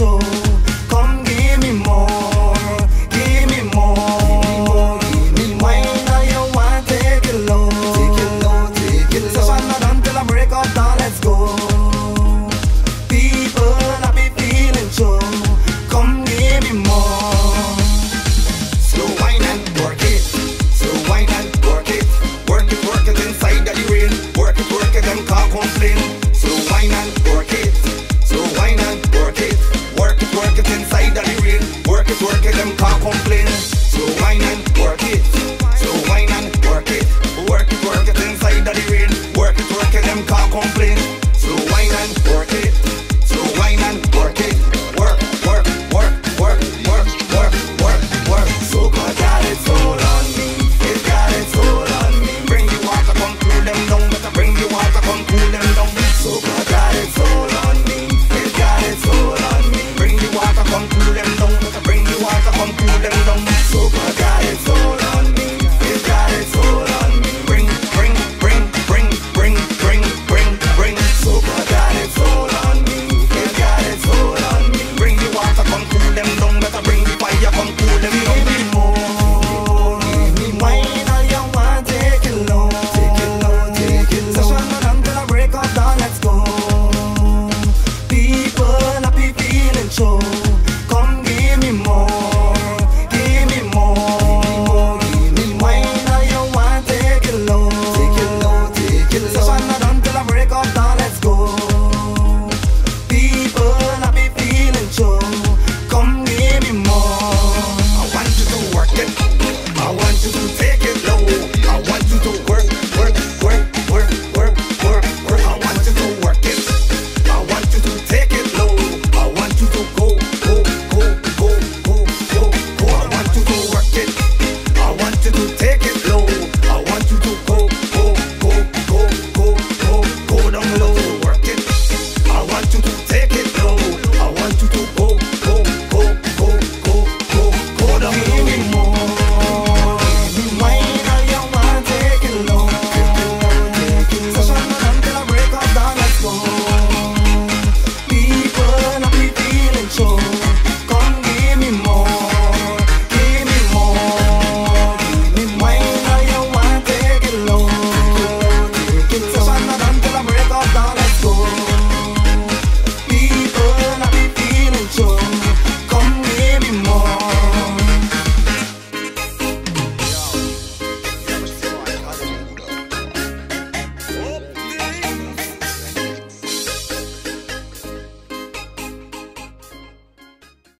soul. to do